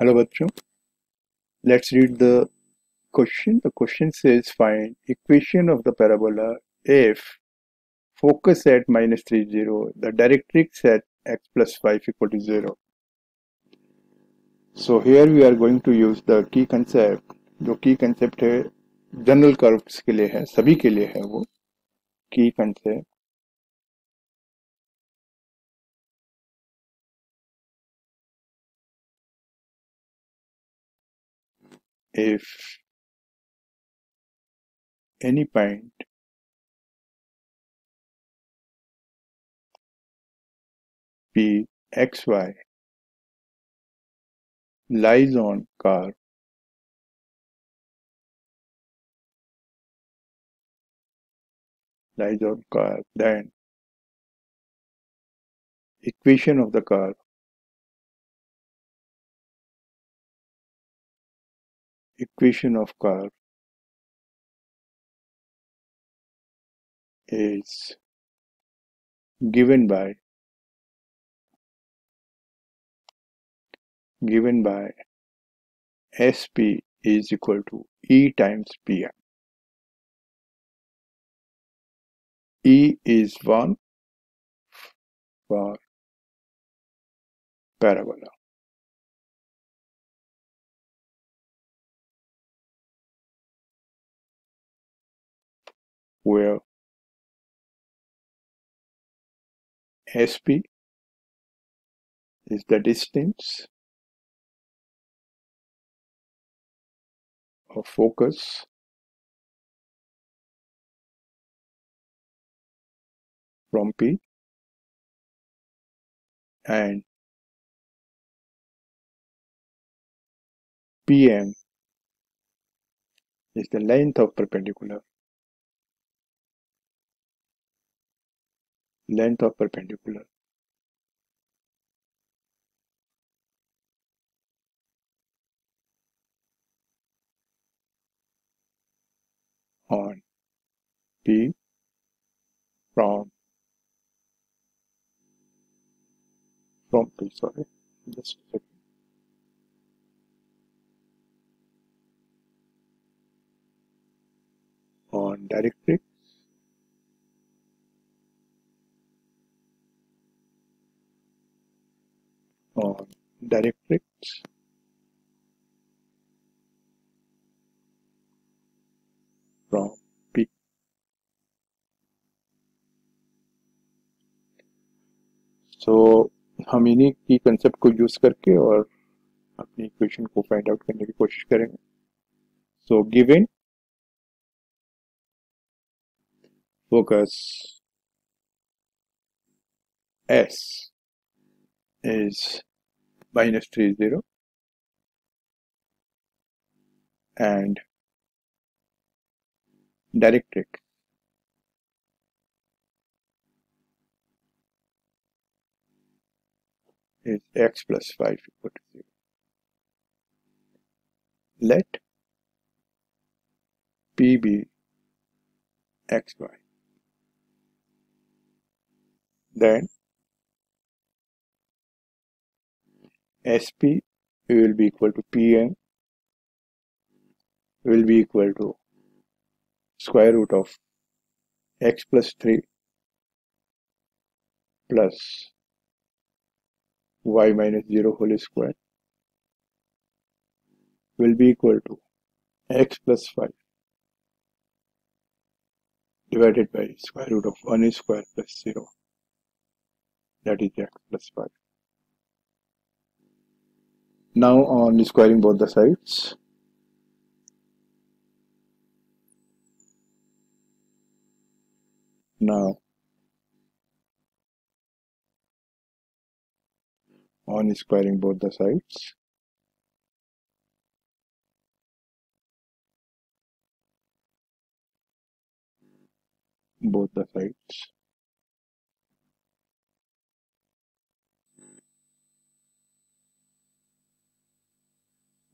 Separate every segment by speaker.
Speaker 1: Hello बच्चों। Let's read the question the question says find equation of the parabola if focus at minus three zero the directrix at x plus five equal to zero so here we are going to use the key concept जो key concept है general curves के लिए है, सभी के लिए है वो key concept if any point p xy lies on curve lies on curve then equation of the curve equation of curve is given by given by SP is equal to E times PM. E is 1 for parabola. Where SP is the distance of focus. From P and PM is the length of perpendicular length of perpendicular. On P from from P sorry just a second. On directrix directrix from P. so, हम इन्हीं की concept को use करके और अपनी equation को find out करने की कोशिश करेंगे so given focus S is minus 3 0 and directrix is x plus 5 equal to 0. Let p be xy. Then SP will be equal to PM will be equal to square root of x plus 3 plus y minus 0 whole square will be equal to x plus 5 divided by square root of 1 square plus 0 that is x plus 5 now on squaring both the sides. Now on squaring both the sides. Both the sides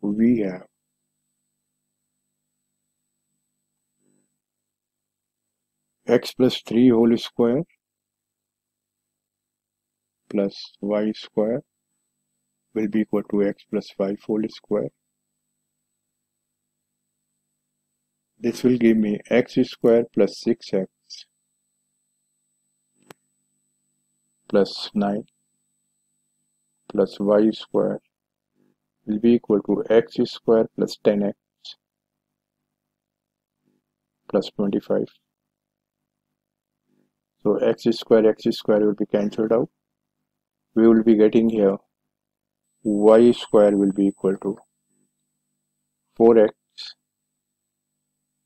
Speaker 1: we have x plus 3 whole square plus y square will be equal to x plus 5 whole square. This will give me x square plus 6x plus 9 plus y square will be equal to x square plus 10x plus 25. So x square x square will be cancelled out. We will be getting here y square will be equal to 4x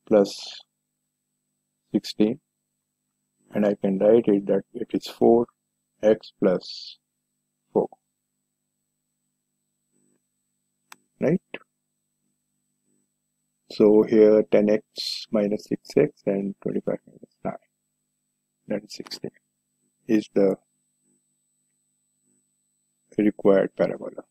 Speaker 1: plus 16 and I can write it that it is 4x plus so here 10x minus 6x and 25 minus 9 that is 16 is the required parabola.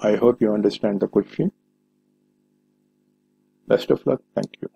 Speaker 1: I hope you understand the question. Best of luck. Thank you.